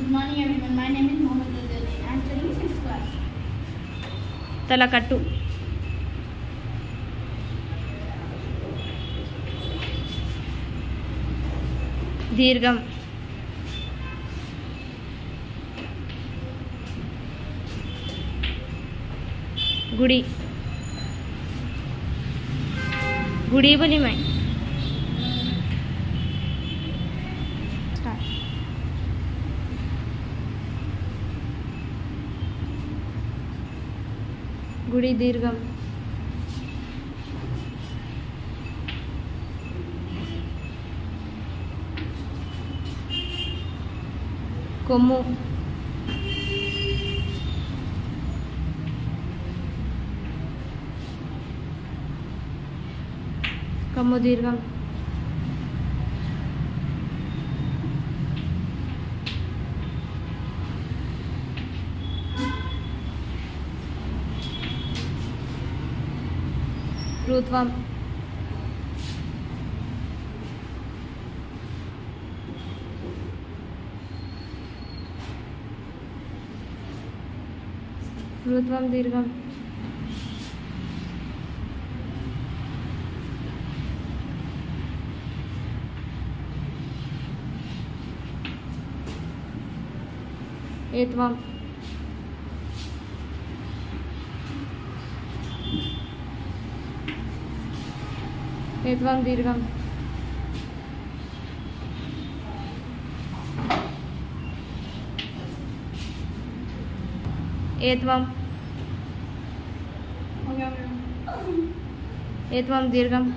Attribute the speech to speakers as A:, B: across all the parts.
A: Good morning everyone. My name is Mohammed Ghazali. I am studying sixth class.
B: తలకట్టు దీర్ఘం गुड़ी गुड़ी बोली मैं గుడి దీర్ఘం కొమ్ము కమ్ము దీర్ఘం रुत्वम रुत्वम दीर्घम। एत्वम। नीतवम दीर्घम दीर्घम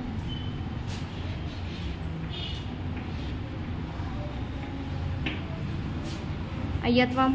B: अयत्वम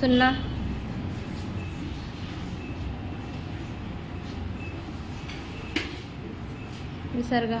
B: सुनना। विसर्गा।